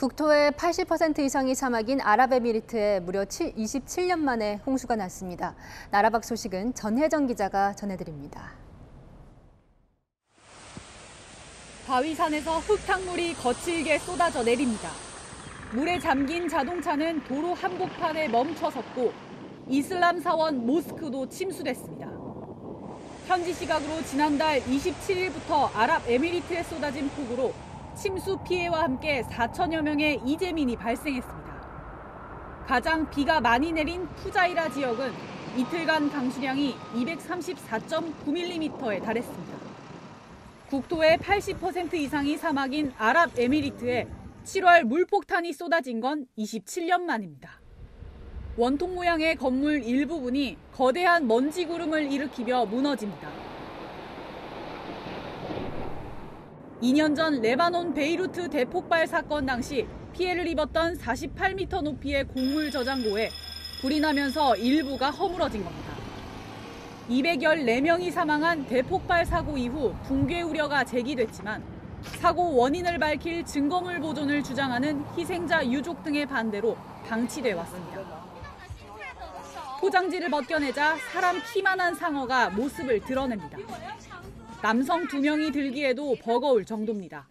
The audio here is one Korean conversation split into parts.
국토의 80% 이상이 사막인 아랍에미리트에 무려 7, 27년 만에 홍수가 났습니다. 나라 밖 소식은 전혜정 기자가 전해드립니다. 바위산에서 흙탕물이 거칠게 쏟아져 내립니다. 물에 잠긴 자동차는 도로 한복판에 멈춰 섰고 이슬람 사원 모스크도 침수됐습니다. 현지 시각으로 지난달 27일부터 아랍에미리트에 쏟아진 폭우로 침수 피해와 함께 4천여 명의 이재민이 발생했습니다. 가장 비가 많이 내린 푸자이라 지역은 이틀간 강수량이 234.9mm에 달했습니다. 국토의 80% 이상이 사막인 아랍에미리트에 7월 물폭탄이 쏟아진 건 27년 만입니다. 원통 모양의 건물 일부분이 거대한 먼지 구름을 일으키며 무너집니다. 2년 전 레바논 베이루트 대폭발 사건 당시 피해를 입었던 48m 높이의 곡물 저장고에 불이 나면서 일부가 허물어진 겁니다. 214명이 사망한 대폭발 사고 이후 붕괴 우려가 제기됐지만 사고 원인을 밝힐 증거물 보존을 주장하는 희생자 유족 등의 반대로 방치돼 왔습니다. 포장지를 벗겨내자 사람 키만한 상어가 모습을 드러냅니다. 남성 두 명이 들기에도 버거울 정도입니다.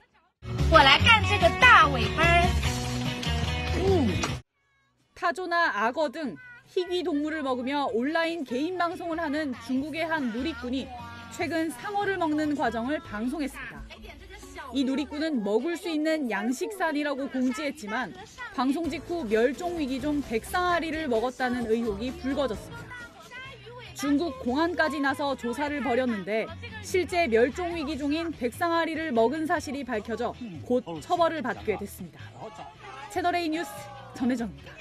타조나 악어 등 희귀 동물을 먹으며 온라인 개인 방송을 하는 중국의 한 누리꾼이 최근 상어를 먹는 과정을 방송했습니다. 이 누리꾼은 먹을 수 있는 양식산이라고 공지했지만 방송 직후 멸종 위기 중 백상아리를 먹었다는 의혹이 불거졌습니다. 중국 공안까지 나서 조사를 벌였는데 실제 멸종 위기종인 백상아리를 먹은 사실이 밝혀져 곧 처벌을 받게 됐습니다. 채널A 뉴스 전혜정입니다.